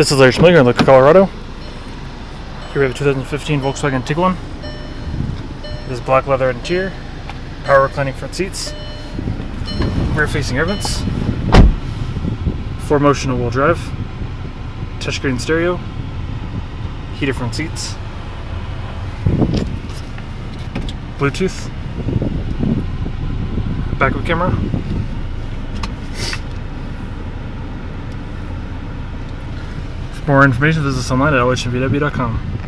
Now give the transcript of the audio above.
This is Larry H. Miller in Lakewood, Colorado. Here we have a 2015 Volkswagen Tiguan. This is black leather interior, power reclining front seats, rear facing air vents, four motion wheel drive, touchscreen stereo, heated front seats, Bluetooth, backup camera. More information, visit us online at lhmvw.com.